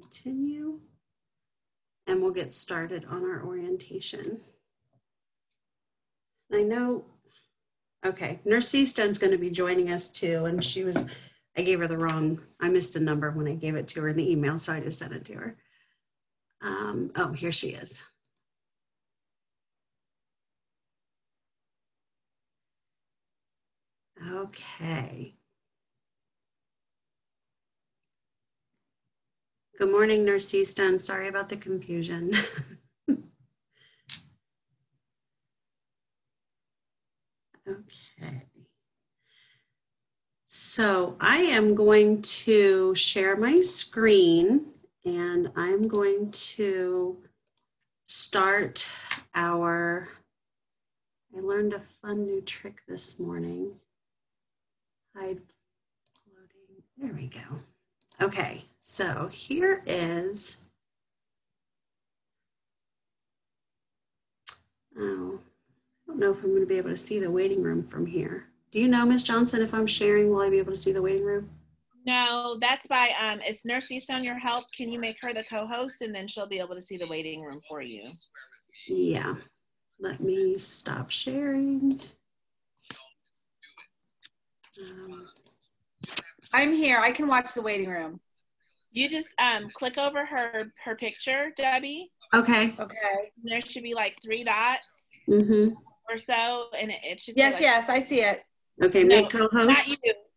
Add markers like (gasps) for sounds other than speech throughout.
continue and we'll get started on our orientation. I know, okay, Nurse Easton's going to be joining us too, and she was, I gave her the wrong, I missed a number when I gave it to her in the email, so I just sent it to her. Um, oh, here she is. Okay. Good morning, Nurse Easton. Sorry about the confusion. (laughs) okay. So I am going to share my screen and I'm going to start our, I learned a fun new trick this morning. Hide floating, there we go. Okay, so here is, oh, I don't know if I'm going to be able to see the waiting room from here. Do you know, Ms. Johnson, if I'm sharing, will I be able to see the waiting room? No, that's by, um, is Nurse Easton, your help? Can you make her the co-host and then she'll be able to see the waiting room for you? Yeah, let me stop sharing. Um, I'm here. I can watch the waiting room. You just um, click over her her picture, Debbie. Okay. Okay. There should be like three dots mm-hmm. or so, and it, it should. Yes, like, yes, I see it. Okay, no, make co-host. Not you.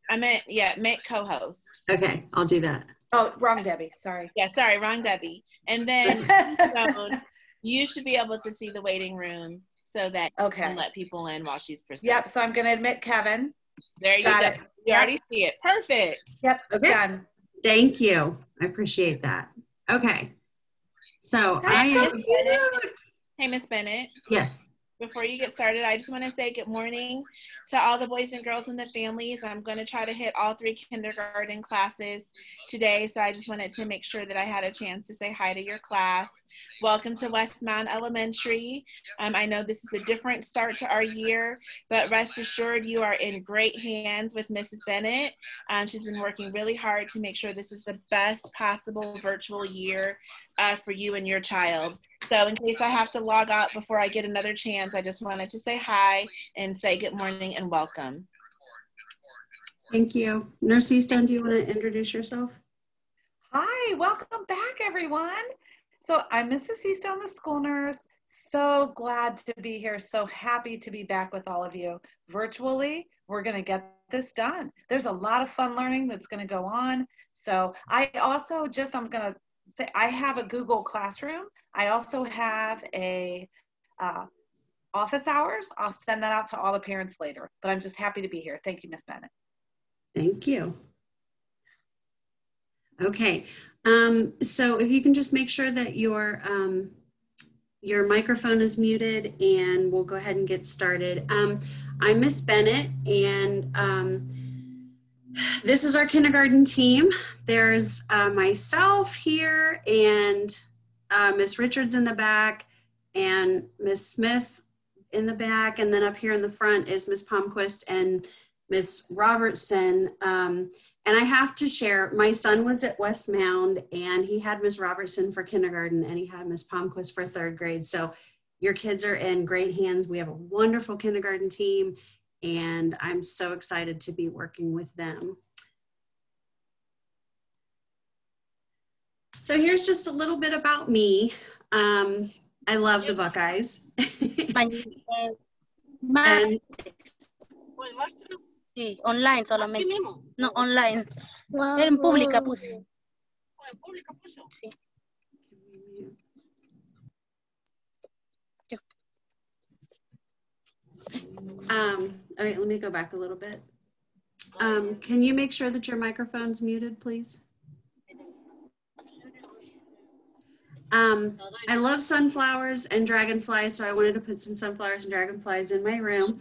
I meant yeah, make co-host. Okay, I'll do that. Oh, wrong Debbie. Sorry. Yeah, sorry, wrong Debbie. And then (laughs) you should be able to see the waiting room so that okay. you can let people in while she's presenting. Yep. So I'm going to admit Kevin. There you Got go. It. You yep. already see it. Perfect. Yep. Okay. Done. Thank you. I appreciate that. Okay. So That's I so am. Cute. Hey, Miss Bennett. Yes before you get started, I just want to say good morning to all the boys and girls and the families. I'm going to try to hit all three kindergarten classes today, so I just wanted to make sure that I had a chance to say hi to your class. Welcome to West Mound Elementary. Um, I know this is a different start to our year, but rest assured you are in great hands with Mrs. Bennett. Um, she's been working really hard to make sure this is the best possible virtual year uh, for you and your child. So in case I have to log out before I get another chance, I just wanted to say hi and say good morning and welcome. Thank you. Nurse Easton, do you want to introduce yourself? Hi, welcome back everyone. So I'm Mrs. Easton, the school nurse. So glad to be here. So happy to be back with all of you virtually. We're going to get this done. There's a lot of fun learning that's going to go on. So I also just, I'm going to say, I have a Google Classroom I also have a uh, office hours. I'll send that out to all the parents later, but I'm just happy to be here. Thank you, Miss Bennett. Thank you. Okay, um, so if you can just make sure that your um, your microphone is muted and we'll go ahead and get started. Um, I'm Miss Bennett and um, this is our kindergarten team. There's uh, myself here and uh, Miss Richards in the back and Miss Smith in the back. And then up here in the front is Miss Palmquist and Miss Robertson. And I have to share, my son was at West Mound and he had Miss Robertson for kindergarten and he had Miss Palmquist for third grade. So your kids are in great hands. We have a wonderful kindergarten team and I'm so excited to be working with them. So here's just a little bit about me. Um, I love the Buckeyes. (laughs) and, (laughs) Sí, online solamente. No, online. Wow. En pública puse. Sí. Um, all right, let me go back a little bit. Um, can you make sure that your microphone's muted, please? Um, I love sunflowers and dragonflies, so I wanted to put some sunflowers and dragonflies in my room.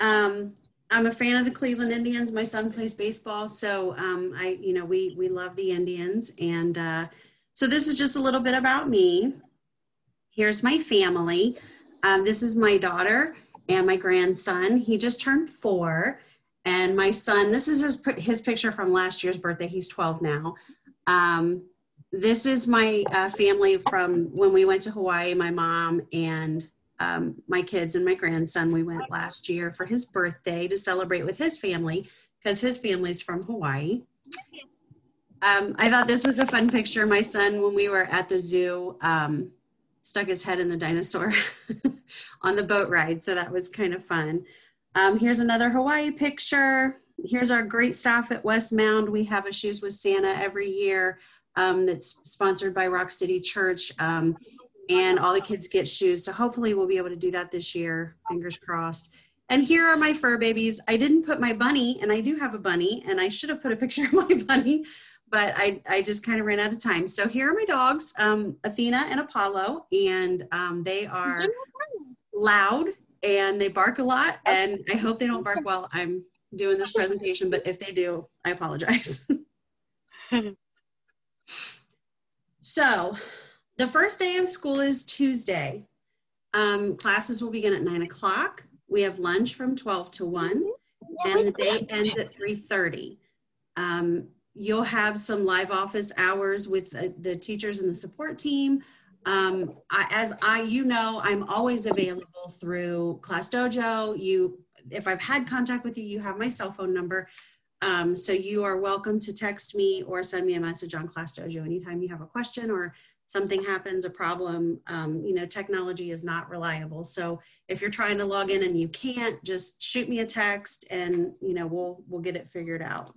Um, I'm a fan of the Cleveland Indians. My son plays baseball, so um, I, you know, we we love the Indians, and uh, so this is just a little bit about me. Here's my family. Um, this is my daughter and my grandson. He just turned four, and my son. This is his his picture from last year's birthday. He's 12 now. Um, this is my uh, family from when we went to Hawaii. My mom and um, my kids and my grandson. We went last year for his birthday to celebrate with his family because his family's from Hawaii. Um, I thought this was a fun picture. My son, when we were at the zoo, um, stuck his head in the dinosaur (laughs) on the boat ride. So that was kind of fun. Um, here's another Hawaii picture. Here's our great staff at West Mound. We have a Shoes with Santa every year um, that's sponsored by Rock City Church. And all the kids get shoes. So hopefully we'll be able to do that this year. Fingers crossed. And here are my fur babies. I didn't put my bunny, and I do have a bunny, and I should have put a (laughs) picture of my bunny, but I, I just kind of ran out of time. So here are my dogs, um, Athena and Apollo, and um, they are loud and they bark a lot. And I hope they don't bark while I'm doing this presentation, but if they do, I apologize. (laughs) so the first day of school is Tuesday. Um, classes will begin at nine o'clock. We have lunch from 12 to 1 and the day ends at 3.30. Um, you'll have some live office hours with uh, the teachers and the support team. Um, I, as I, you know, I'm always available through Class Dojo. You, if I've had contact with you, you have my cell phone number. Um, so you are welcome to text me or send me a message on Class Dojo anytime you have a question or something happens, a problem, um, you know, technology is not reliable. So if you're trying to log in and you can't, just shoot me a text and, you know, we'll, we'll get it figured out.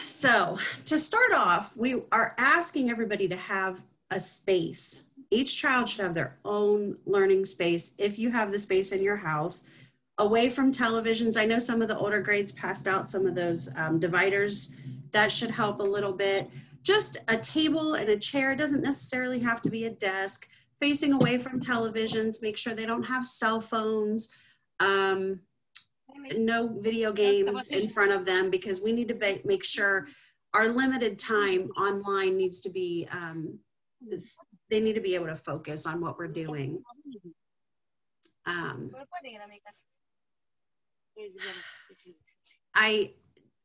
So to start off, we are asking everybody to have a space. Each child should have their own learning space if you have the space in your house away from televisions. I know some of the older grades passed out some of those um, dividers. That should help a little bit just a table and a chair it doesn't necessarily have to be a desk. Facing away from televisions make sure they don't have cell phones um, no video games in front of them because we need to make sure our limited time online needs to be um, they need to be able to focus on what we're doing. Um, i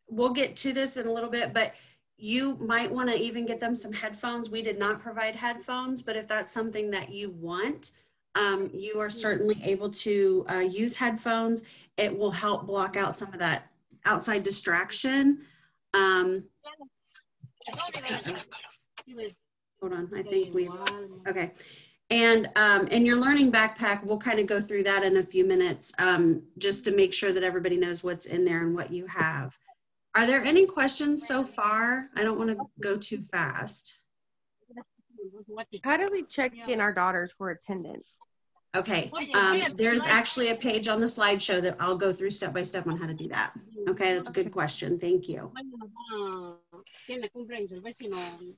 we'll get to this in a little bit but you might want to even get them some headphones. We did not provide headphones, but if that's something that you want, um, you are certainly able to uh, use headphones. It will help block out some of that outside distraction. Um, hold on, I think we, okay. And um, in your learning backpack, we'll kind of go through that in a few minutes um, just to make sure that everybody knows what's in there and what you have. Are there any questions so far? I don't want to go too fast. How do we check in our daughters for attendance? Okay, um, there's actually a page on the slideshow that I'll go through step by step on how to do that. Okay, that's a good question. Thank you.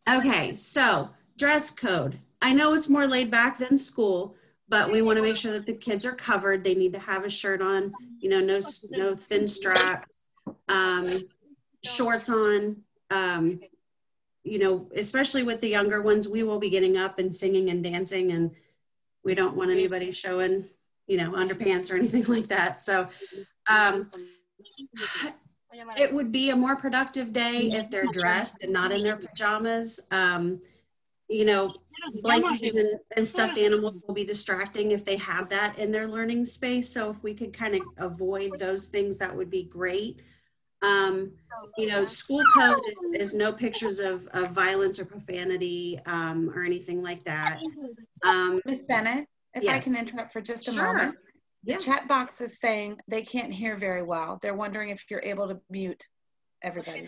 Okay, so dress code. I know it's more laid back than school, but we want to make sure that the kids are covered. They need to have a shirt on, you know, no, no thin straps. Um, shorts on. Um, you know, especially with the younger ones, we will be getting up and singing and dancing, and we don't want anybody showing, you know, underpants or anything like that. So, um, it would be a more productive day if they're dressed and not in their pajamas. Um, you know, blankets and, and, stuffed animals will be distracting if they have that in their learning space. So if we could kind of avoid those things, that would be great. Um, you know, school code is, is no pictures of, of, violence or profanity um, or anything like that. Um, Miss Bennett, if yes. I can interrupt for just a sure. moment. The yeah. chat box is saying they can't hear very well. They're wondering if you're able to mute everybody.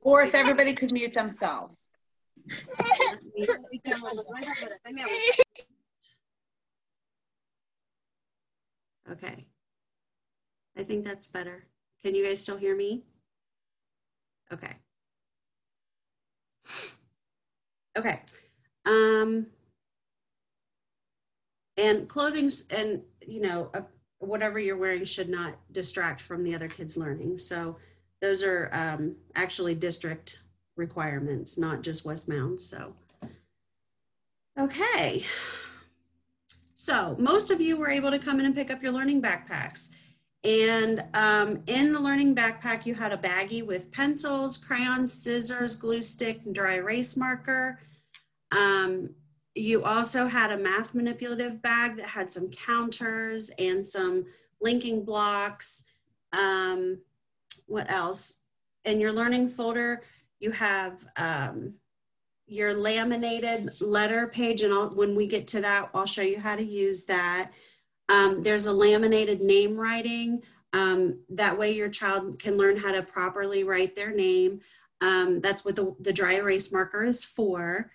or if everybody could mute themselves. Okay. I think that's better. Can you guys still hear me? Okay. Okay. Um, and clothing and, you know, uh, whatever you're wearing should not distract from the other kids' learning. So those are um, actually district requirements, not just Westmound. So, okay. So most of you were able to come in and pick up your learning backpacks. And um, in the learning backpack, you had a baggie with pencils, crayons, scissors, glue stick, and dry erase marker. Um, you also had a math manipulative bag that had some counters and some linking blocks. Um, what else? In your learning folder, you have um, your laminated letter page, and I'll, when we get to that, I'll show you how to use that. Um, there's a laminated name writing. Um, that way your child can learn how to properly write their name. Um, that's what the, the dry erase marker is for.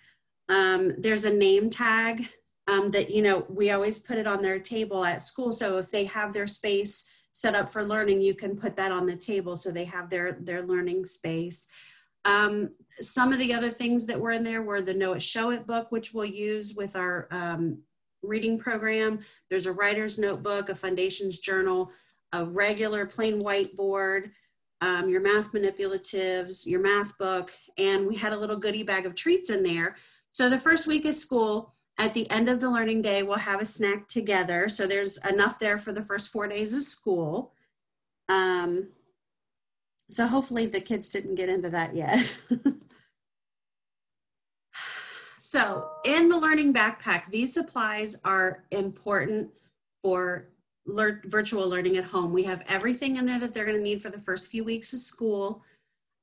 Um, there's a name tag um, that, you know, we always put it on their table at school. So if they have their space set up for learning, you can put that on the table so they have their, their learning space. Um, some of the other things that were in there were the Know It Show It book, which we'll use with our um, reading program. There's a writer's notebook, a foundations journal, a regular plain whiteboard, um, your math manipulatives, your math book, and we had a little goodie bag of treats in there. So the first week of school, at the end of the learning day, we'll have a snack together. So there's enough there for the first four days of school. Um, so hopefully the kids didn't get into that yet. (laughs) so in the learning backpack, these supplies are important for lear virtual learning at home. We have everything in there that they're going to need for the first few weeks of school.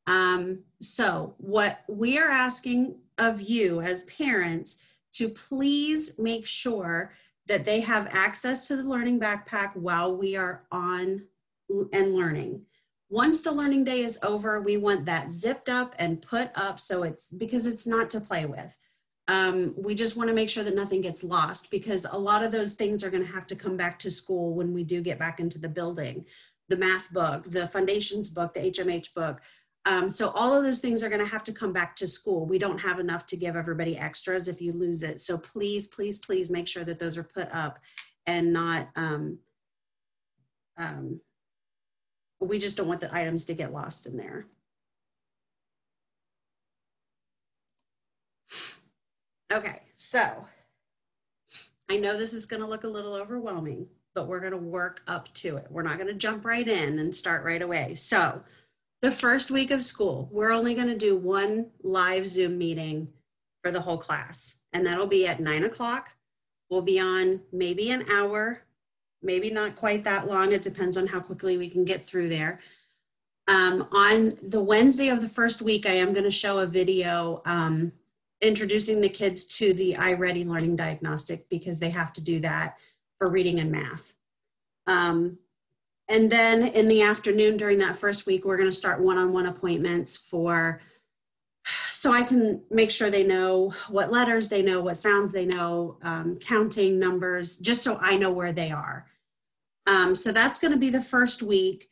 Um, so what we are asking of you as parents to please make sure that they have access to the learning backpack while we are on and learning. Once the learning day is over, we want that zipped up and put up so it's because it's not to play with. Um, we just want to make sure that nothing gets lost because a lot of those things are going to have to come back to school when we do get back into the building. The math book, the foundations book, the HMH book. Um, so all of those things are going to have to come back to school. We don't have enough to give everybody extras if you lose it. So please, please, please make sure that those are put up and not um, um, we just don't want the items to get lost in there. Okay, so I know this is going to look a little overwhelming, but we're going to work up to it. We're not going to jump right in and start right away. So, the first week of school, we're only going to do one live Zoom meeting for the whole class, and that'll be at nine o'clock. We'll be on maybe an hour, maybe not quite that long. It depends on how quickly we can get through there. Um, on the Wednesday of the first week, I am going to show a video um, introducing the kids to the iReady Learning Diagnostic because they have to do that for reading and math. Um, and then in the afternoon during that first week, we're going to start one-on-one appointments for so I can make sure they know what letters they know, what sounds they know, um, counting numbers, just so I know where they are. Um, so that's going to be the first week.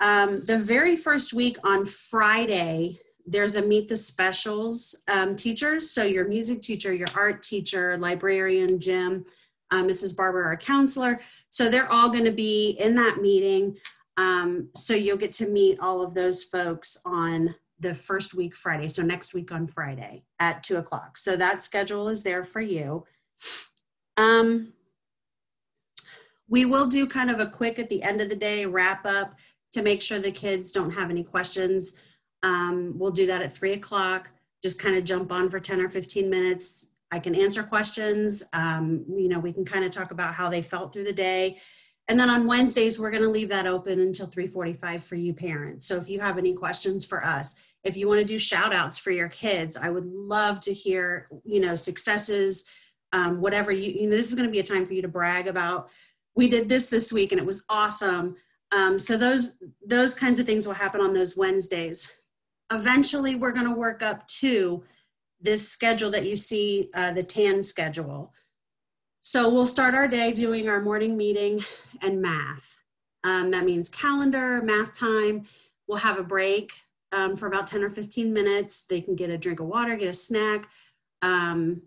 Um, the very first week on Friday, there's a Meet the Specials um, teachers. So your music teacher, your art teacher, librarian, gym, uh, Mrs. Barber, our counselor. So they're all going to be in that meeting. Um, so you'll get to meet all of those folks on the first week Friday. So next week on Friday at two o'clock. So that schedule is there for you. Um, we will do kind of a quick at the end of the day wrap up to make sure the kids don't have any questions. Um, we'll do that at three o'clock. Just kind of jump on for 10 or 15 minutes. I can answer questions. Um, you know, we can kind of talk about how they felt through the day. And then on Wednesdays, we're going to leave that open until 3:45 for you parents. So if you have any questions for us, if you want to do shout outs for your kids, I would love to hear, you know, successes, um, whatever you, you know, this is going to be a time for you to brag about. We did this this week and it was awesome. Um, so those those kinds of things will happen on those Wednesdays. Eventually, we're going to work up to this schedule that you see, uh, the TAN schedule. So we'll start our day doing our morning meeting and math. Um, that means calendar, math time. We'll have a break um, for about 10 or 15 minutes. They can get a drink of water, get a snack, um,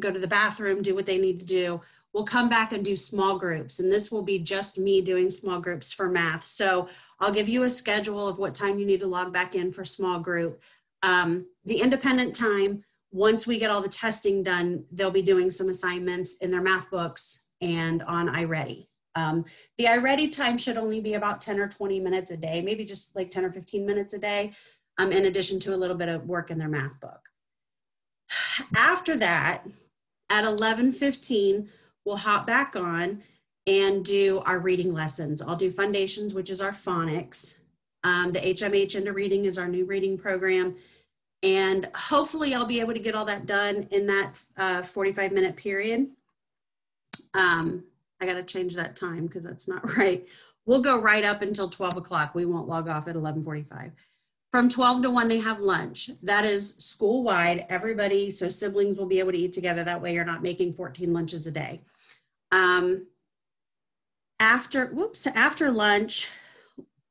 go to the bathroom, do what they need to do. We'll come back and do small groups, and this will be just me doing small groups for math. So I'll give you a schedule of what time you need to log back in for small group. Um, the independent time, once we get all the testing done, they'll be doing some assignments in their math books and on iReady. Um, the iReady time should only be about 10 or 20 minutes a day, maybe just like 10 or 15 minutes a day, um, in addition to a little bit of work in their math book. (sighs) After that, at 11:15, we'll hop back on and do our reading lessons. I'll do Foundations, which is our phonics. Um, the HMH into Reading is our new reading program. And hopefully I'll be able to get all that done in that uh, 45 minute period. Um, I got to change that time because that's not (laughs) right. We'll go right up until 12 o'clock. We won't log off at 1145. From 12 to 1, they have lunch. That is school wide. Everybody, so siblings will be able to eat together. That way you're not making 14 lunches a day. Um, after, whoops, after lunch,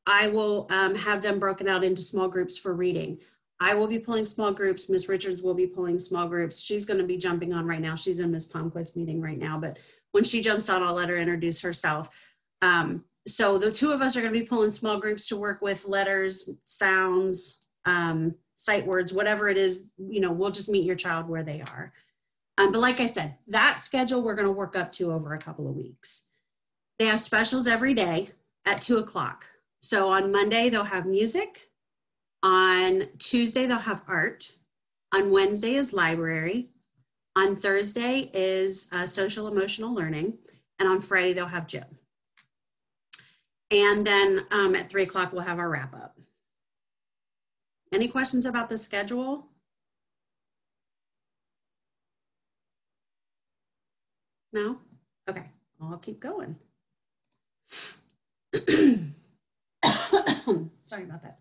I will um, have them broken out into small groups for reading. I will be pulling small groups. Miss Richards will be pulling small groups. She's going to be jumping on right now. She's in Miss Palmquist meeting right now, but when she jumps out, I'll let her introduce herself. Um, so the two of us are going to be pulling small groups to work with letters, sounds, um, sight words, whatever it is. You know, we'll just meet your child where they are. Um, but like I said, that schedule we're going to work up to over a couple of weeks. They have specials every day at two o'clock. So on Monday, they'll have music. On Tuesday, they'll have art. On Wednesday is library. On Thursday is uh, social emotional learning. And on Friday, they'll have gym. And then um, at three o'clock, we'll have our wrap up. Any questions about the schedule? No? Okay, I'll keep going. (coughs) Sorry about that.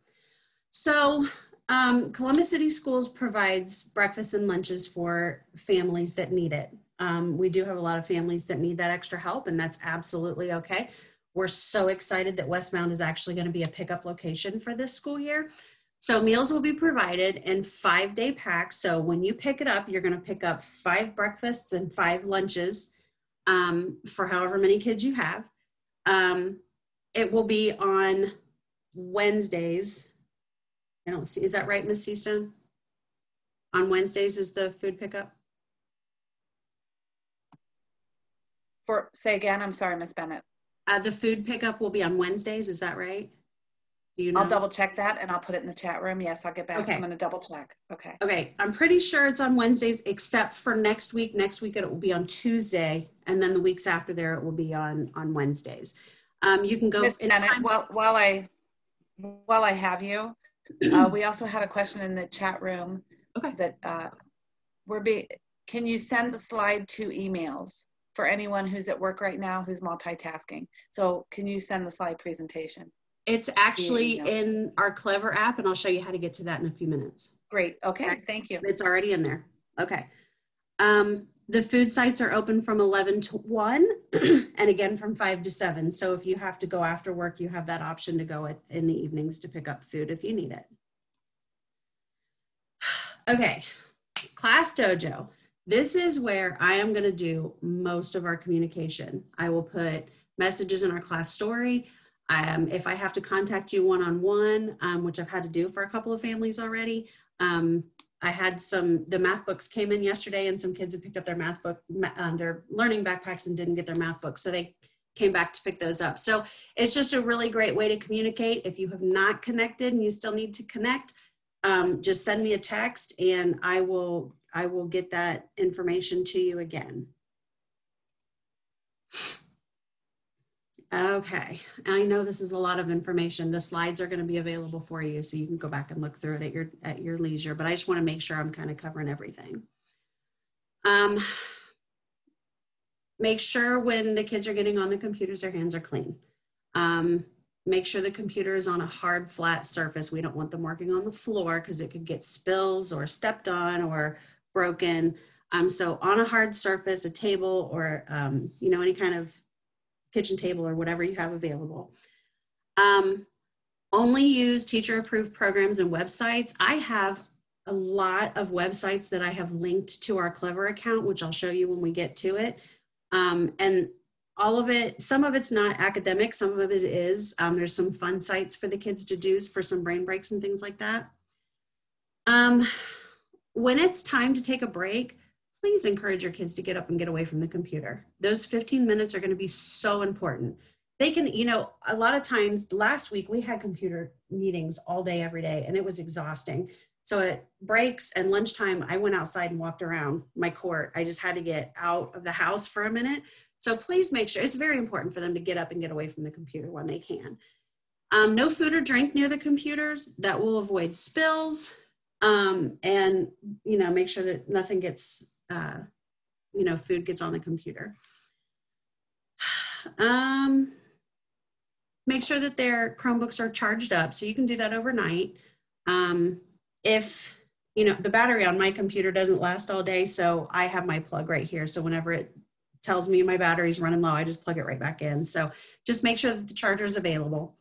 So um, Columbus City Schools provides breakfast and lunches for families that need it. Um, we do have a lot of families that need that extra help, and that's absolutely okay. We're so excited that West Mound is actually going to be a pickup location for this school year. So meals will be provided in five day packs. So when you pick it up, you're going to pick up five breakfasts and five lunches um, for however many kids you have. Um, it will be on Wednesdays. I don't see, is that right, Ms. Easton? On Wednesdays is the food pickup? For, say again, I'm sorry, Miss Bennett. Uh, the food pickup will be on Wednesdays, is that right? Do you know? I'll double check that and I'll put it in the chat room. Yes, I'll get back. Okay. I'm gonna double check. Okay. Okay, I'm pretty sure it's on Wednesdays, except for next week. Next week it will be on Tuesday, and then the weeks after there it will be on on Wednesdays. Um, you can go. Miss Bennett, while, while I, while I have you, uh, we also had a question in the chat room. Okay. That, uh, we're be, can you send the slide to emails for anyone who's at work right now who's multitasking? So can you send the slide presentation? It's actually in our Clever app, and I'll show you how to get to that in a few minutes. Great, okay, Okay. thank you. It's already in there. Okay. Um, the food sites are open from 11 to 1 (clears throat) and again from 5 to 7. So if you have to go after work, you have that option to go at, in the evenings to pick up food if you need it. (sighs) Okay, Class Dojo. This is where I am going to do most of our communication. I will put messages in our class story. Um, if I have to contact you one-on-one, um, which I've had to do for a couple of families already, um, I had some, the math books came in yesterday and some kids had picked up their math book, um, their learning backpacks and didn't get their math books. So they came back to pick those up. So it's just a really great way to communicate. If you have not connected and you still need to connect, um, just send me a text and I will, I will get that information to you again. Okay, I know this is a lot of information. The slides are going to be available for you, so you can go back and look through it at your at your leisure. But I just want to make sure I'm kind of covering everything. Um, make sure when the kids are getting on the computers, their hands are clean. Um, make sure the computer is on a hard, flat surface. We don't want them working on the floor because it could get spills or stepped on or broken. Um, so on a hard surface, a table or um, you know any kind of kitchen table or whatever you have available. Um, only use teacher approved programs and websites. I have a lot of websites that I have linked to our Clever account, which I'll show you when we get to it. Um, and all of it, some of it's not academic, some of it is. Um, there's some fun sites for the kids to do for some brain breaks and things like that. Um, when it's time to take a break, please encourage your kids to get up and get away from the computer. Those 15 minutes are going to be so important. They can, you know, a lot of times last week we had computer meetings all day, every day, and it was exhausting. So at breaks and lunchtime, I went outside and walked around my court. I just had to get out of the house for a minute. So please make sure it's very important for them to get up and get away from the computer when they can. Um, no food or drink near the computers. That will avoid spills um, and, you know, make sure that nothing gets, uh, you know, food gets on the computer. (sighs) Um, make sure that their Chromebooks are charged up. So you can do that overnight. Um, if, you know, the battery on my computer doesn't last all day, so I have my plug right here. So whenever it tells me my battery's running low, I just plug it right back in. So just make sure that the charger is available.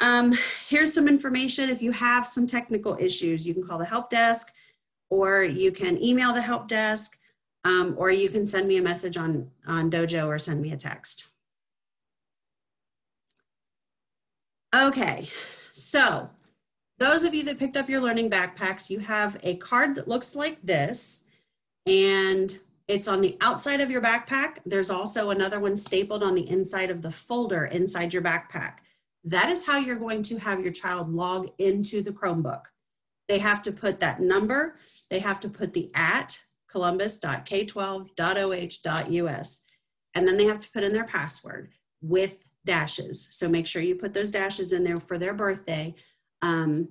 Um, here's some information. If you have some technical issues, you can call the help desk or you can email the help desk um, or you can send me a message on, on Dojo or send me a text. Okay, so those of you that picked up your learning backpacks, you have a card that looks like this and it's on the outside of your backpack. There's also another one stapled on the inside of the folder inside your backpack. That is how you're going to have your child log into the Chromebook. They have to put that number, they have to put the at columbus.k12.oh.us, and then they have to put in their password with dashes. So make sure you put those dashes in there for their birthday um,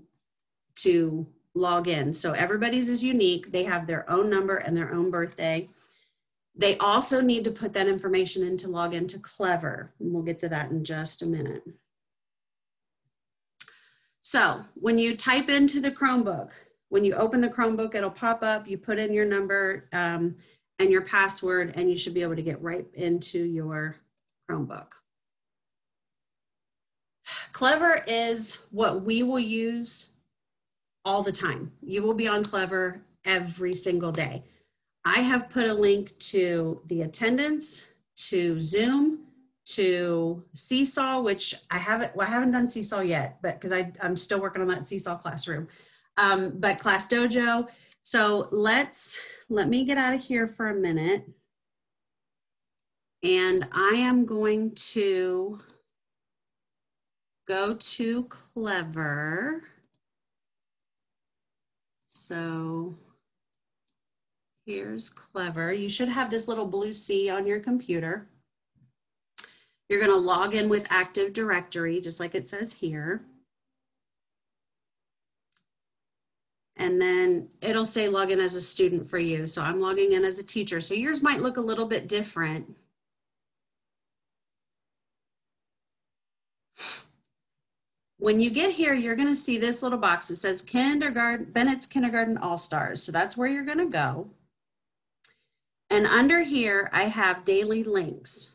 to log in. So everybody's is unique. They have their own number and their own birthday. They also need to put that information in to log into Clever. And we'll get to that in just a minute. So when you type into the Chromebook, when you open the Chromebook, it'll pop up, you put in your number um, and your password, and you should be able to get right into your Chromebook. Clever is what we will use all the time. You will be on Clever every single day. I have put a link to the attendance, to Zoom, to Seesaw, which I haven't well, I haven't done Seesaw yet, but because I'm still working on that Seesaw classroom. Um, but Class Dojo. So let's let me get out of here for a minute. And I am going to go to Clever. So here's Clever. You should have this little blue C on your computer. You're going to log in with Active Directory, just like it says here. And then it'll say log in as a student for you. So I'm logging in as a teacher. So yours might look a little bit different. When you get here, you're going to see this little box. It says kindergarten, Bennett's Kindergarten All-Stars. So that's where you're going to go. And under here, I have daily links.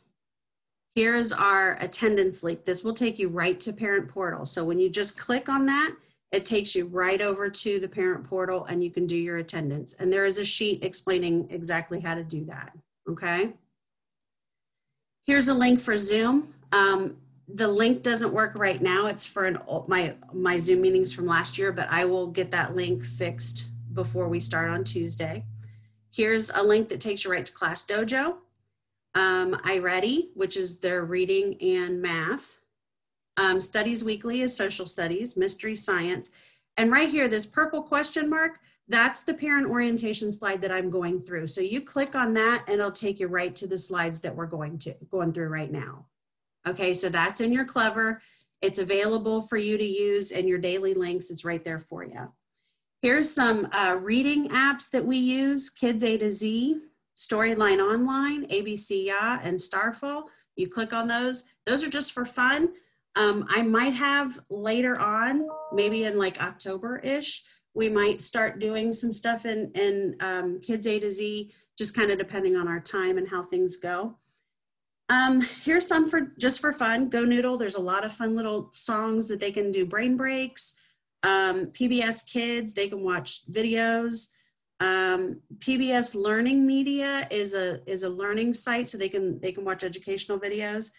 Here's our attendance link. This will take you right to parent portal. So when you just click on that, it takes you right over to the parent portal and you can do your attendance. And there is a sheet explaining exactly how to do that, okay? Here's a link for Zoom. Um, the link doesn't work right now. It's for an, my, my Zoom meetings from last year, but I will get that link fixed before we start on Tuesday. Here's a link that takes you right to Class Dojo um, iReady, which is their reading and math. Um, studies Weekly is social studies, mystery science. And right here, this purple question mark, that's the parent orientation slide that I'm going through. So you click on that and it'll take you right to the slides that we're going to going through right now. Okay, so that's in your Clever. It's available for you to use and your daily links. It's right there for you. Here's some uh, reading apps that we use, Kids A to Z. Storyline Online, ABCya, and Starfall. You click on those. Those are just for fun. Um, I might have later on, maybe in like October-ish, we might start doing some stuff in, in um, Kids A to Z, just kind of depending on our time and how things go. Um, here's some for just for fun. Go Noodle. There's a lot of fun little songs that they can do brain breaks. Um, PBS Kids. They can watch videos. Um, PBS Learning Media is a is a learning site, so they can they can watch educational videos.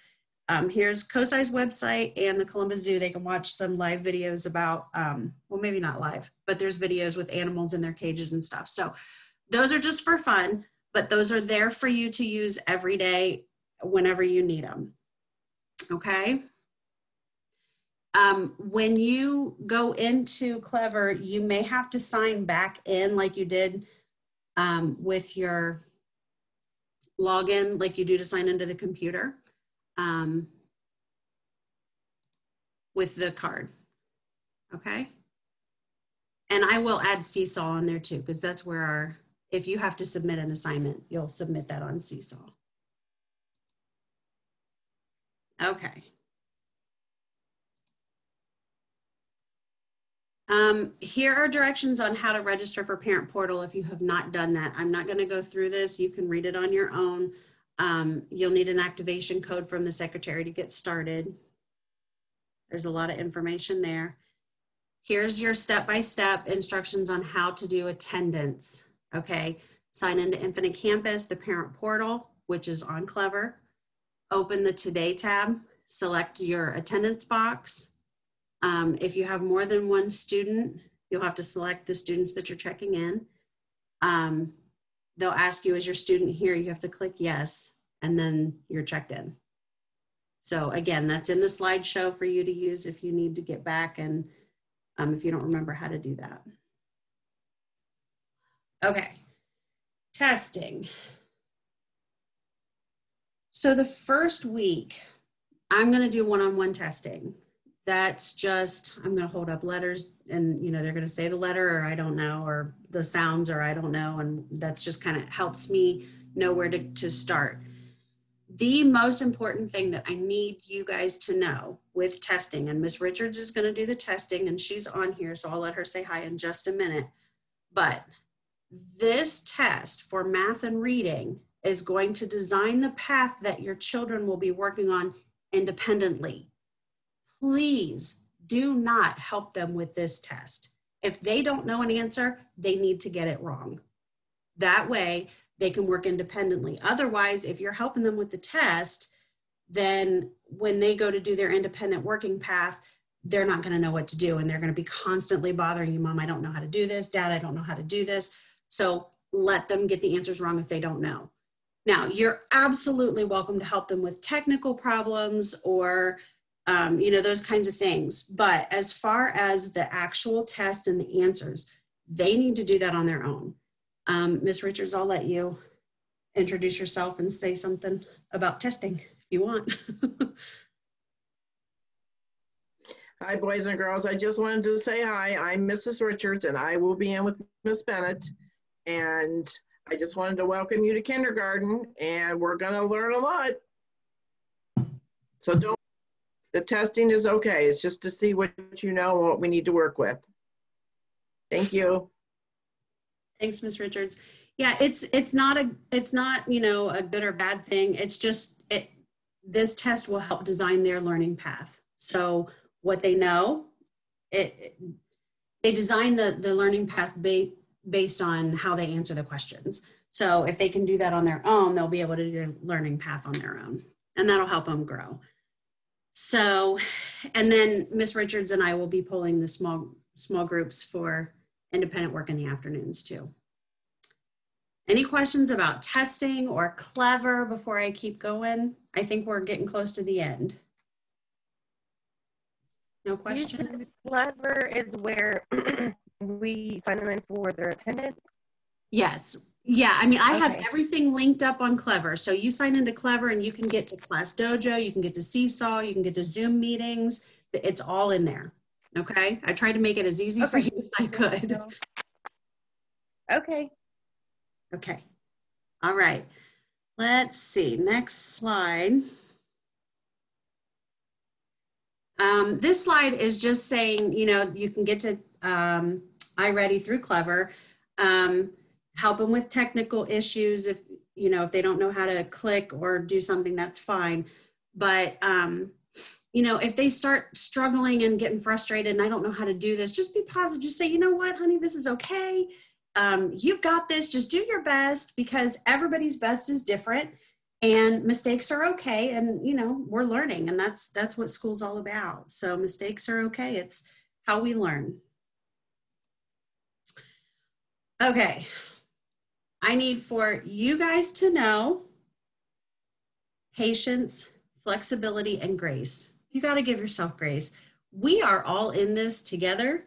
Um, here's COSI's website and the Columbus Zoo. They can watch some live videos about, um, well, maybe not live, but there's videos with animals in their cages and stuff. So those are just for fun, but those are there for you to use every day whenever you need them. Okay? Um, when you go into Clever, you may have to sign back in like you did um, with your login, like you do to sign into the computer um, with the card. Okay? And I will add Seesaw on there too, because that's where our, if you have to submit an assignment, you'll submit that on Seesaw. Okay. Um, here are directions on how to register for Parent Portal if you have not done that. I'm not going to go through this. You can read it on your own. Um, you'll need an activation code from the secretary to get started. There's a lot of information there. Here's your step-by-step -step instructions on how to do attendance. Okay, sign into Infinite Campus, the parent portal, which is on Clever. Open the Today tab, select your attendance box. Um, if you have more than one student, you'll have to select the students that you're checking in. Um, they'll ask you, is your student here? You have to click yes, and then you're checked in. So again, that's in the slideshow for you to use if you need to get back and um, if you don't remember how to do that. Okay, testing. So the first week, I'm gonna do one-on-one -on -one testing. That's just, I'm gonna hold up letters and you know, they're gonna say the letter or I don't know, or the sounds or I don't know. And that's just kind of helps me know where to, to start the most important thing that I need you guys to know with testing, and Miss Richards is going to do the testing, and she's on here, so I'll let her say hi in just a minute. But this test for math and reading is going to design the path that your children will be working on independently. Please do not help them with this test. If they don't know an answer, they need to get it wrong. That way, they can work independently. Otherwise, if you're helping them with the test, then when they go to do their independent working path, they're not going to know what to do and they're going to be constantly bothering you, Mom, I don't know how to do this. Dad, I don't know how to do this. So let them get the answers wrong if they don't know. Now, you're absolutely welcome to help them with technical problems or um, you know, those kinds of things. But as far as the actual test and the answers, they need to do that on their own. Um, Ms. Richards, I'll let you introduce yourself and say something about testing if you want. (laughs) hi, boys and girls. I just wanted to say hi. I'm Mrs. Richards and I will be in with Miss Bennett. And I just wanted to welcome you to kindergarten and we're going to learn a lot. So don't, the testing is okay. It's just to see what you know and what we need to work with. Thank you. Thanks, Ms. Richards. Yeah, it's it's not a it's not you know a good or bad thing. It's just it this test will help design their learning path. So what they know, it, it they design the the learning path ba based on how they answer the questions. So if they can do that on their own, they'll be able to do their learning path on their own, and that'll help them grow. So, and then Miss Richards and I will be pulling the small small groups for independent work in the afternoons too. Any questions about testing or clever before I keep going? I think we're getting close to the end. No questions? Clever is where (clears throat) we sign them in for their attendance? Yes. Yeah, I mean, I okay. have everything linked up on Clever. So you sign into Clever and you can get to Class Dojo, you can get to Seesaw, you can get to Zoom meetings. It's all in there. Okay. I tried to make it as easy okay. for you as I could. (laughs) Okay. Okay. All right. Let's see. Next slide. Um, this slide is just saying, you know, you can get to um, iReady through Clever. Um, help them with technical issues if, you know, if they don't know how to click or do something, that's fine. But um, you know, if they start struggling and getting frustrated and I don't know how to do this, just be positive. Just say, you know what, honey, this is okay. Um, you've got this. Just do your best because everybody's best is different and mistakes are okay. And, you know, we're learning and that's, that's what school's all about. So mistakes are okay. It's how we learn. Okay. I need for you guys to know patience, flexibility, and grace. You got to give yourself grace. We are all in this together.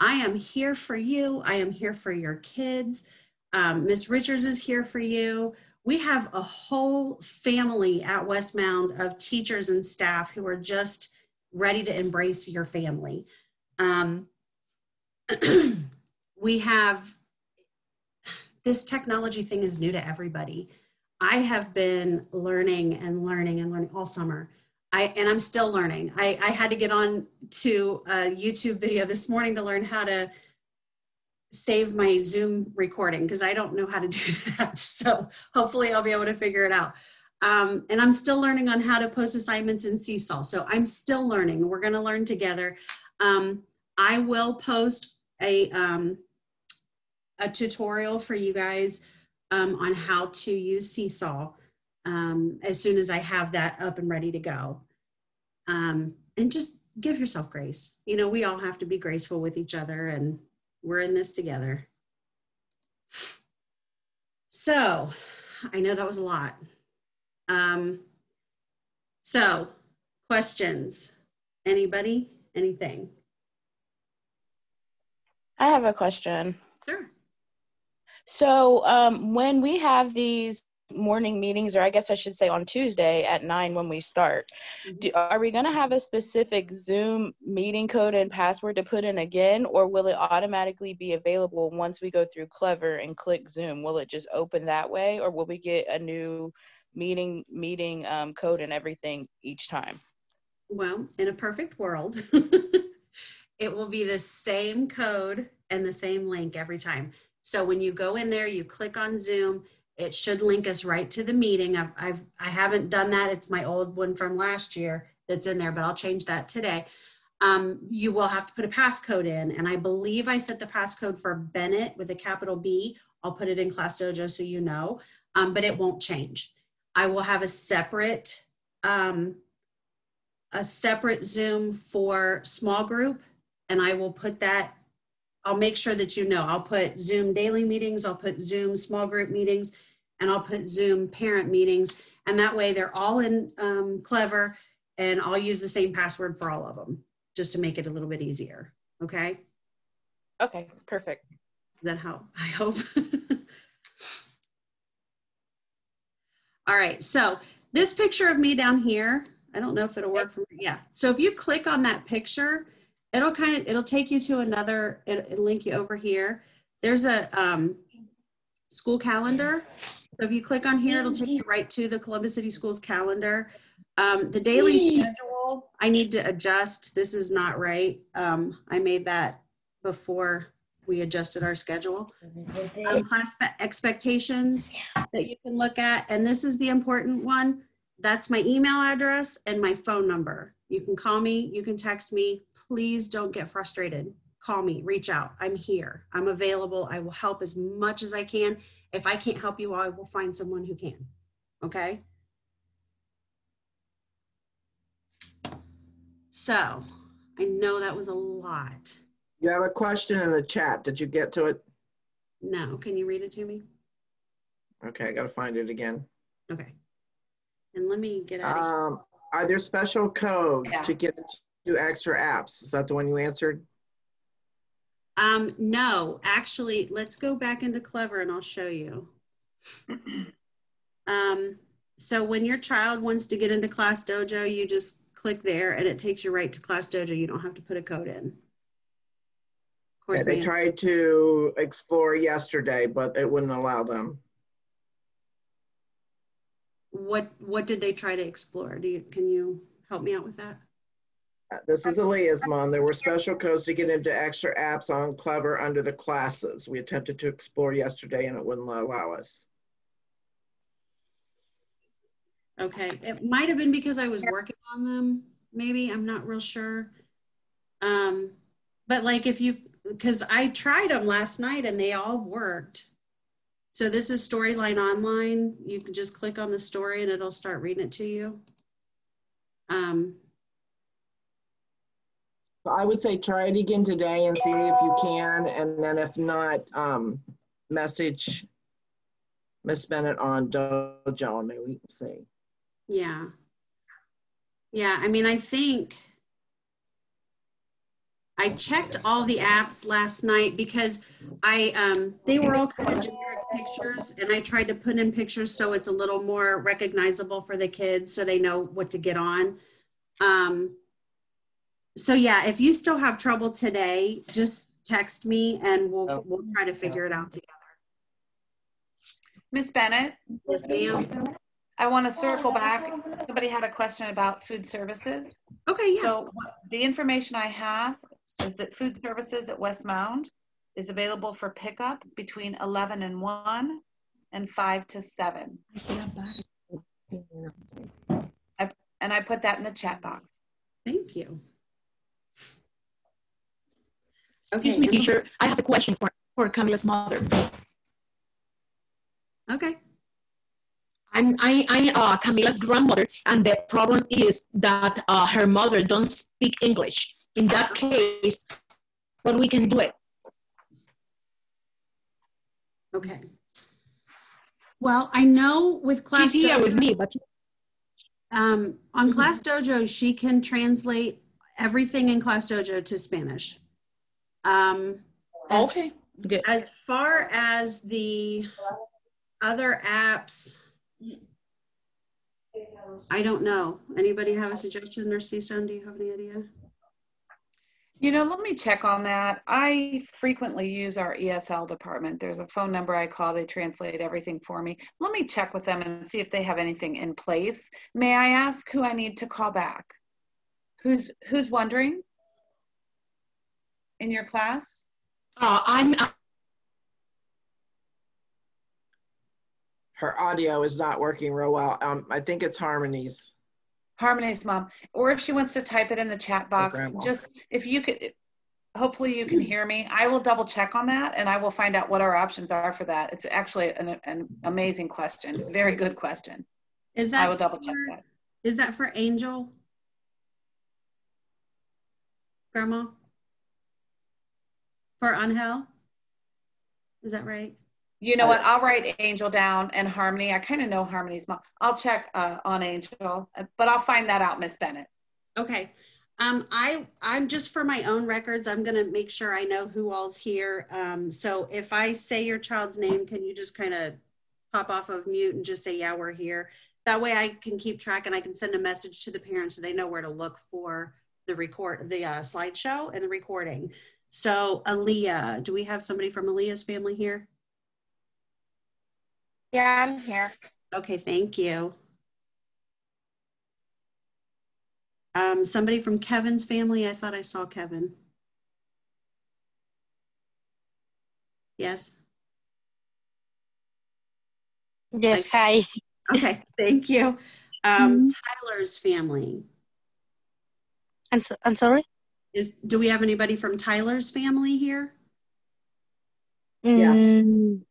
I am here for you. I am here for your kids. Um, Miss Richards is here for you. We have a whole family at Westmound of teachers and staff who are just ready to embrace your family. Um, (clears throat) we have this technology thing is new to everybody. I have been learning and learning and learning all summer. I, and I'm still learning. I, I had to get on to a YouTube video this morning to learn how to save my Zoom recording because I don't know how to (laughs) do that. So hopefully I'll be able to figure it out. Um, and I'm still learning on how to post assignments in Seesaw. So I'm still learning. We're going to learn together. Um, I will post a, um, a tutorial for you guys um, on how to use Seesaw um, as soon as I have that up and ready to go. Um, and just give yourself grace. You know, we all have to be graceful with each other and we're in this together. So I know that was a lot. Um, so questions, anybody, anything? I have a question. Sure. So um, when we have these morning meetings, or I guess I should say on Tuesday at nine when we start, Mm-hmm. do, are we going to have a specific Zoom meeting code and password to put in again, or will it automatically be available once we go through Clever and click Zoom? Will it just open that way, or will we get a new meeting meeting um, code and everything each time? Well, in a perfect world, (laughs) it will be the same code and the same link every time. So when you go in there, you click on Zoom, it should link us right to the meeting. I've, I've I haven't done that. It's my old one from last year that's in there, but I'll change that today. Um, you will have to put a passcode in, and I believe I set the passcode for Bennett with a capital B. I'll put it in Class Dojo so you know, um, but it won't change. I will have a separate um, a separate Zoom for small group, and I will put that I'll make sure that you know. I'll put Zoom daily meetings, I'll put Zoom small group meetings, and I'll put Zoom parent meetings. And that way they're all in um, Clever, and I'll use the same password for all of them just to make it a little bit easier. Okay? Okay, perfect. Does that help? (laughs) I hope. (laughs) all right, so this picture of me down here, I don't know if it'll work for me. Yeah. So if you click on that picture, it'll kind of it'll take you to another it, will link you over here. There's a um, school calendar. So if you click on here it'll take you right to the columbus city schools calendar. Um, the daily schedule i need to adjust. This is not right. Um, i made that before we adjusted our schedule. Um, class expectations that you can look at. And this is the important one. That's my email address and my phone number you can call me you can text me please don't get frustrated. Call me, reach out. I'm here. I'm available. I will help as much as I can. If I can't help you, I will find someone who can. Okay? So, I know that was a lot. You have a question in the chat. Did you get to it? No. Can you read it to me? Okay, I got to find it again. Okay. And let me get out of um, Are there special codes yeah. to get into do extra apps. Is that the one you answered? Um, no, actually, let's go back into Clever and I'll show you. (clears throat) um, so when your child wants to get into Class Dojo, you just click there and it takes you right to Class Dojo. You don't have to put a code in. Of course, yeah, they tried to explore yesterday, but it wouldn't allow them. What What did they try to explore? Do you can you help me out with that? This is Eliasmon. There were special codes to get into extra apps on Clever under the classes. We attempted to explore yesterday and it wouldn't allow us. Okay, it might have been because I was working on them. Maybe I'm not real sure. Um, but like if you, because I tried them last night and they all worked. So this is Storyline Online. You can just click on the story and it'll start reading it to you. Um, I would say try it again today and see if you can, and then if not, um, message Miss Bennett on Dojo and maybe we can see. Yeah. Yeah, I mean, I think I checked all the apps last night because I um they were all kind of generic pictures and I tried to put in pictures so it's a little more recognizable for the kids so they know what to get on. Um so yeah, if you still have trouble today, just text me and we'll we'll try to figure it out together. Miss Bennett, Yes, ma'am. I want to circle back. Somebody had a question about food services. Okay, yeah. So the information I have is that food services at West Mound is available for pickup between 11 and 1 and 5 to 7. I, and I put that in the chat box. Thank you. Excuse Okay. me, teacher. I have a question for, for Camila's mother. Okay. I'm I I uh Camila's grandmother, and the problem is that uh, her mother don't speak English. In that case, but we can do it? Okay. Well, I know with class She's here Dojo, with me, but um, on Mhm. Class Dojo, she can translate everything in Class Dojo to Spanish. Um, as, okay, good. as far as the other apps, I don't know. Anybody have a suggestion, Nurse Stone? Do you have any idea? You know, let me check on that. I frequently use our ESL department. There's a phone number I call, they translate everything for me. Let me check with them and see if they have anything in place. May I ask who I need to call back? Who's who's wondering? In your class? Uh, I'm Her audio is not working real well. Um, I think it's Harmony's. Harmony's mom. Or if she wants to type it in the chat box, just if you could hopefully you can hear me. I will double check on that and I will find out what our options are for that. It's actually an, an amazing question. Very good question. Is that I will double check for- that. Is that for Angel? Grandma? For Angel? Is that right? You know what? I'll write Angel down and Harmony. I kind of know Harmony's mom. I'll check uh, on Angel, but I'll find that out, Miss Bennett. Okay. Um, I, I'm just for my own records, I'm gonna make sure I know who all's here. Um, so if I say your child's name, can you just kind of pop off of mute and just say, yeah, we're here? That way I can keep track and I can send a message to the parents so they know where to look for the record, the uh, slideshow and the recording. So Aaliyah, do we have somebody from Aaliyah's family here? Yeah, I'm here. Okay, thank you. Um, somebody from Kevin's family, I thought I saw Kevin. Yes, Yes, hi. okay, (laughs) thank you. Um, Tyler's family, I'm, so, I'm sorry? is, do we have anybody from Tyler's family here? Yes. Mm, Yes,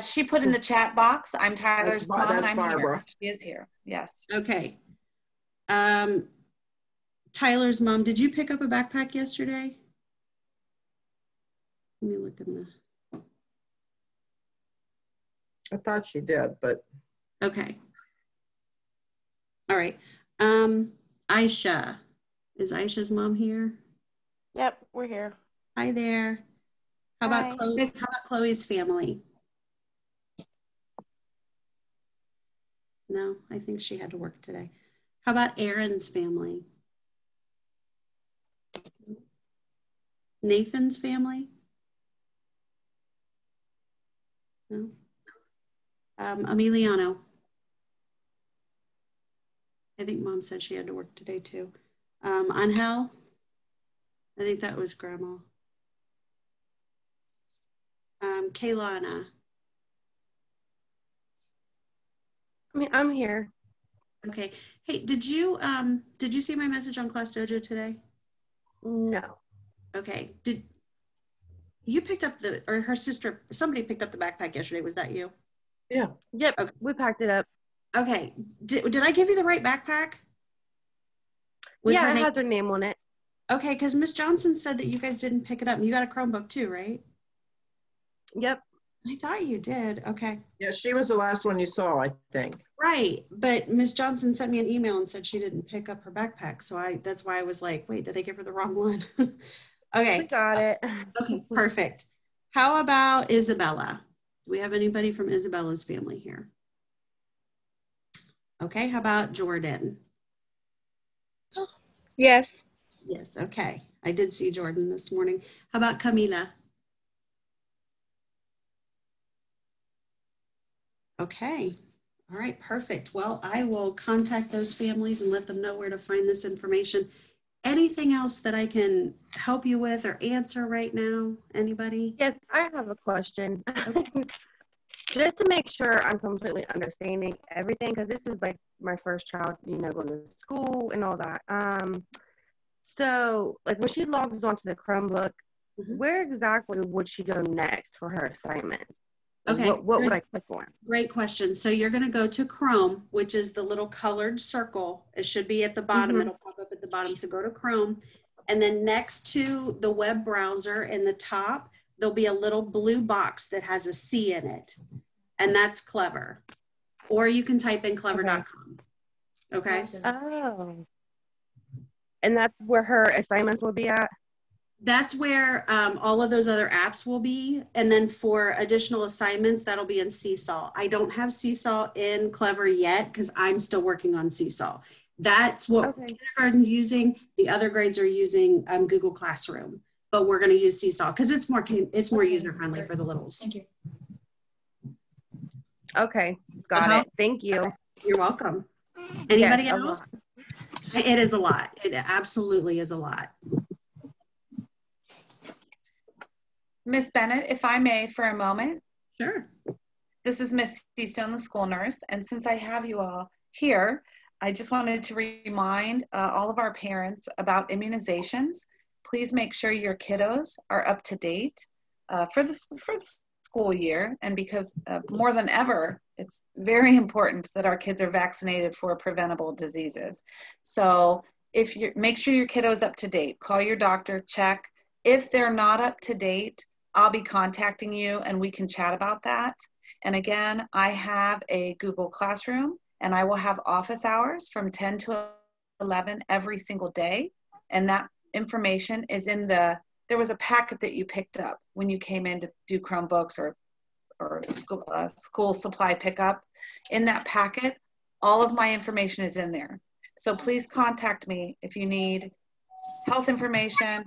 she put in the chat box. I'm Tyler's That's mom. that's I'm Barbara. here. She is here. Yes. Okay. Um, Tyler's mom, did you pick up a backpack yesterday? Let me look in the, I thought she did, but okay. All right. Um, Aisha, is Aisha's mom here? Yep, we're here. Hi there. How about Hi. Chloe, how about Chloe's family? No, I think she had to work today. How about Aaron's family? Nathan's family? No. Um, Emiliano. I think mom said she had to work today too. Um, Angel? I think that was grandma. Um, Kaylana. I mean, I'm here. Okay. Hey, did you um did you see my message on Class Dojo today? No. Okay. Did you picked up the or her sister somebody picked up the backpack yesterday? Was that you? Yeah. Yep, Okay. we packed it up. Okay. Did, did I give you the right backpack? With yeah, name- has her name on it. Okay, because Miss Johnson said that you guys didn't pick it up. You got a Chromebook too, right? Yep. I thought you did. Okay. Yeah, she was the last one you saw, I think. Right, but Miss Johnson sent me an email and said she didn't pick up her backpack. So I that's why I was like, wait, did I give her the wrong one? (laughs) We okay. got it. Okay, perfect. How about Isabella? Do we have anybody from Isabella's family here? Okay, how about Jordan? (gasps) Yes. Yes, okay. I did see Jordan this morning. How about Camila? Okay. All right, perfect. Well, I will contact those families and let them know where to find this information. Anything else that I can help you with or answer right now? Anybody? Yes, I have a question. (laughs) Just to make sure I'm completely understanding everything, because this is like my first child, you know, going to school and all that. Um, so like when she logs onto the Chromebook, Mhm. where exactly would she go next for her assignment? Okay, What, what would. I click on? Great question. So you're going to go to Chrome, which is the little colored circle. It should be at the bottom. Mhm. It'll pop up at the bottom. So go to Chrome. And then next to the web browser in the top, there'll be a little blue box that has a C in it. And that's clever. Or you can type in clever.com. Okay. Oh. And that's where her assignments will be at? That's where um, all of those other apps will be. And then for additional assignments, that'll be in Seesaw. I don't have Seesaw in Clever yet because I'm still working on Seesaw. That's what Okay. kindergarten's using. The other grades are using um, Google Classroom, but we're going to use Seesaw because it's more it's more user friendly for the littles. Thank you. Okay, got Uh-huh. it. Thank you. You're welcome. Anybody Yes, else? It is a lot. It absolutely is a lot. Miss Bennett, if I may for a moment, Sure. this is Miss Stone, the school nurse, and since I have you all here, I just wanted to remind uh, all of our parents about immunizations. Please make sure your kiddos are up to date uh, for the for the school year, and because uh, more than ever, it's very important that our kids are vaccinated for preventable diseases. So if you make sure your kiddos up to date, call your doctor, check. If they're not up to date, I'll be contacting you, and we can chat about that. And again, I have a Google Classroom and I will have office hours from 10 to 11 every single day. And that information is in the, there was a packet that you picked up when you came in to do Chromebooks or, or school, uh, school supply pickup. In that packet, all of my information is in there. So please contact me if you need health information,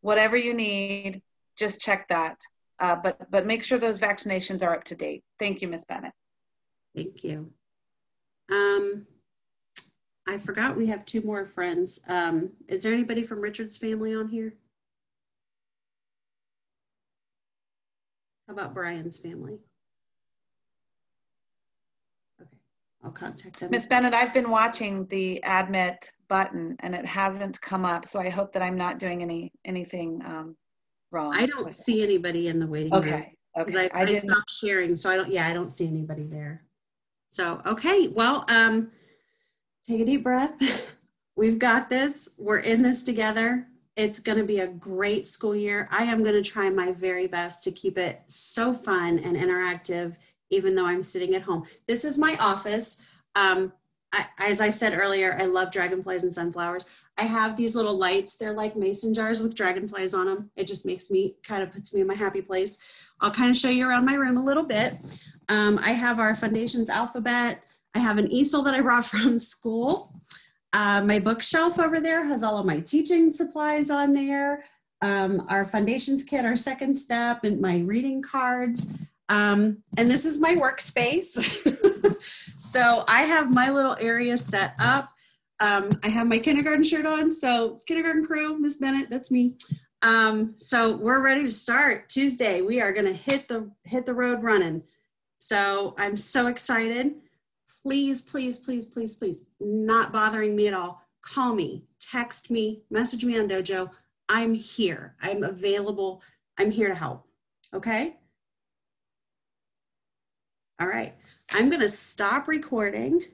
whatever you need, just check that. Uh, but, but make sure those vaccinations are up to date. Thank you, Ms. Bennett. Thank you. Um, I forgot we have two more friends. Um, is there anybody from Richard's family on here? How about Brian's family? Okay, I'll contact them. Ms. Bennett, I've been watching the admit button and it hasn't come up. So I hope that I'm not doing any, anything um, wrong. I don't it. see anybody in the waiting room. Okay, okay. I, I I stopped sharing, so I don't, yeah, I don't see anybody there. So, okay, well, um, take a deep breath. (laughs) We've got this. We're in this together. It's going to be a great school year. I am going to try my very best to keep it so fun and interactive, even though I'm sitting at home. This is my office. Um, I, as I said earlier, I love dragonflies and sunflowers. I have these little lights. They're like mason jars with dragonflies on them. It just makes me kind of puts me in my happy place. I'll kind of show you around my room a little bit. Um, I have our Fundations alphabet. I have an easel that I brought (laughs) from school. Uh, my bookshelf over there has all of my teaching supplies on there. Um, our Fundations kit, our second step, and my reading cards. Um, and this is my workspace. (laughs) so I have my little area set up. Um, I have my kindergarten shirt on. So kindergarten crew, Miss Bennett, that's me. Um, so we're ready to start Tuesday. We are going to hit the hit the road running. So I'm so excited. Please, please, please, please, please, not bothering me at all. Call me, text me, message me on Dojo. I'm here. I'm available. I'm here to help. Okay? All right. I'm going to stop recording.